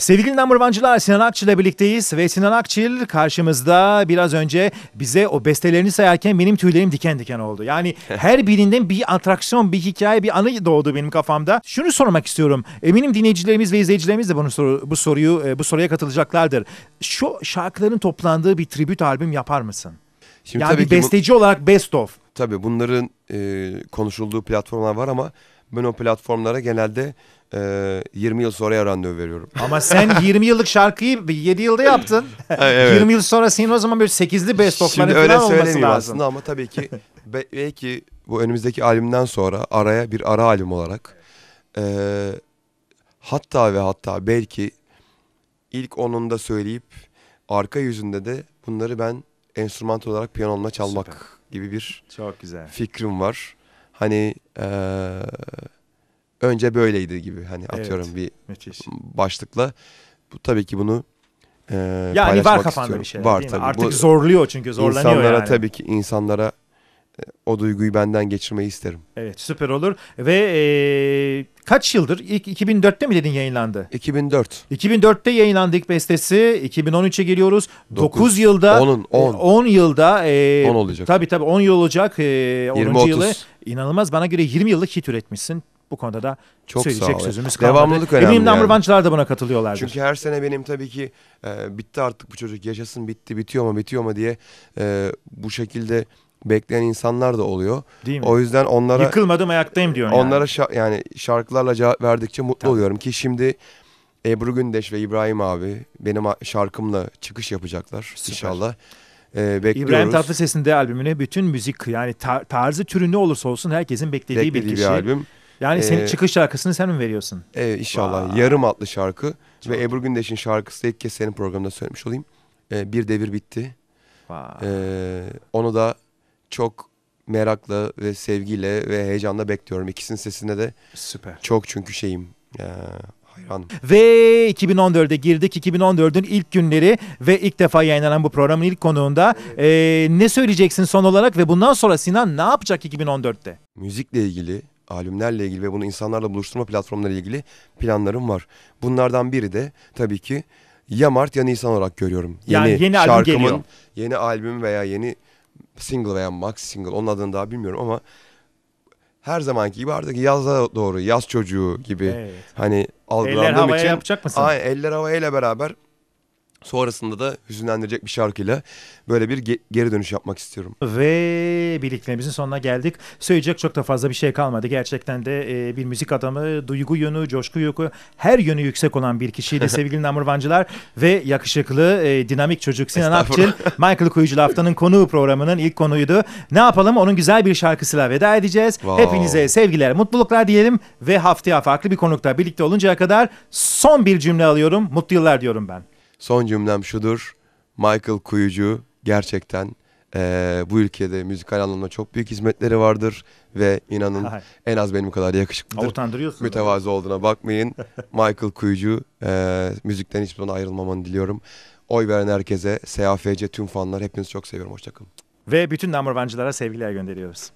Sevgili number Sinan Akçıl ile birlikteyiz ve Sinan Akçıl karşımızda biraz önce bize o bestelerini sayarken benim tüylerim diken diken oldu. Yani her birinden bir atraksiyon, bir hikaye, bir anı doğdu benim kafamda. Şunu sormak istiyorum. Eminim dinleyicilerimiz ve izleyicilerimiz de bunu soru, bu soruyu e, bu soruya katılacaklardır. Şu şarkıların toplandığı bir tribüt albüm yapar mısın? Şimdi yani tabii bir besteci bu, olarak best of. Tabii bunların e, konuşulduğu platformlar var ama ben o platformlara genelde e, 20 yıl sonra randevu veriyorum. Ama sen 20 yıllık şarkıyı 7 yılda yaptın. evet. 20 yıl sonra senin o zaman böyle 8'li best of'ların falan olması lazım. Şimdi öyle aslında ama tabii ki belki bu önümüzdeki albümden sonra araya bir ara albüm olarak e, hatta ve hatta belki ilk onunda söyleyip arka yüzünde de bunları ben enstrüman olarak piyanomla çalmak Süper. gibi bir çok güzel fikrim var. Hani eee önce böyleydi gibi hani atıyorum evet, bir müthiş. başlıkla. Bu tabii ki bunu e, yani var kafanda istiyorum. bir şey. Var tabii. Artık Bu, zorluyor çünkü zorlanıyor insanlara yani. tabii ki insanlara e, o duyguyu benden geçirmeyi isterim. Evet süper olur. Ve e, kaç yıldır? İlk 2004'te mi dedin yayınlandı? 2004. 2004'te yayınlandı ilk bestesi. 2013'e geliyoruz. 9, 9 yılda. 10'un 10. 10 yılda. E, 10 olacak. Tabii tabii 10 yıl olacak. E, 10. 20, yılı. İnanılmaz bana göre 20 yıllık hit üretmişsin. Bu konuda da Çok söyleyecek sözümüz kalmadı. Devamlılık önemli Eminim yani. number da buna katılıyorlardır. Çünkü her sene benim tabii ki e, bitti artık bu çocuk yaşasın bitti bitiyor mu bitiyor mu diye e, bu şekilde bekleyen insanlar da oluyor. Değil mi? O yüzden onlara yıkılmadım ayaktayım diyor. Onlara yani. Şa- yani şarkılarla cevap verdikçe mutlu Tabii. oluyorum ki şimdi Ebru Gündeş ve İbrahim abi benim şarkımla çıkış yapacaklar Süper. inşallah. Ee, bekliyoruz. İbrahim Tatlıses'in de albümüne bütün müzik yani tarzı türü ne olursa olsun herkesin beklediği, beklediği bir kişi. Bir albüm. Yani senin ee, çıkış şarkısını sen mi veriyorsun? Evet inşallah. Vay. Yarım adlı şarkı. Çok Ve Ebru Gündeş'in şarkısı ilk kez senin programında söylemiş olayım. Ee, bir devir bitti. Ee, onu da çok merakla ve sevgiyle ve heyecanla bekliyorum. İkisinin sesine de Süper. çok çünkü şeyim. Ya, hayranım. Ve 2014'e girdik. 2014'ün ilk günleri ve ilk defa yayınlanan bu programın ilk konuğunda. Ee, ne söyleyeceksin son olarak ve bundan sonra Sinan ne yapacak 2014'te? Müzikle ilgili albümlerle ilgili ve bunu insanlarla buluşturma platformları ilgili planlarım var. Bunlardan biri de tabii ki ya Mart ya Nisan olarak görüyorum. Yani yeni, yeni albüm geliyor. Yeni albüm veya yeni single veya max single onun adını daha bilmiyorum ama her zamanki gibi artık yaza doğru yaz çocuğu gibi evet. hani algılandığım eller havaya için. yapacak mısın? Aynen eller havaya ile beraber Sonrasında da hüzünlendirecek bir şarkıyla böyle bir ge- geri dönüş yapmak istiyorum. Ve birliklerimizin sonuna geldik. Söyleyecek çok da fazla bir şey kalmadı. Gerçekten de e, bir müzik adamı, duygu yönü, coşku yönü, her yönü yüksek olan bir kişiydi sevgili Namurvancılar. Ve yakışıklı, e, dinamik çocuk Sinan Akçıl, Michael Kuyucu haftanın konuğu programının ilk konuydu. Ne yapalım? Onun güzel bir şarkısıyla veda edeceğiz. Wow. Hepinize sevgiler, mutluluklar diyelim ve haftaya farklı bir konukta birlikte oluncaya kadar son bir cümle alıyorum. Mutlu yıllar diyorum ben. Son cümlem şudur. Michael Kuyucu gerçekten e, bu ülkede müzikal anlamda çok büyük hizmetleri vardır ve inanın en az benim kadar yakışıklıdır. Utandırıyorsun. Mütevazı olduğuna bakmayın. Michael Kuyucu e, müzikten hiçbir zaman ayrılmamanı diliyorum. Oy veren herkese, SAFC tüm fanlar hepinizi çok seviyorum. Hoşçakalın. Ve bütün number sevgiler gönderiyoruz.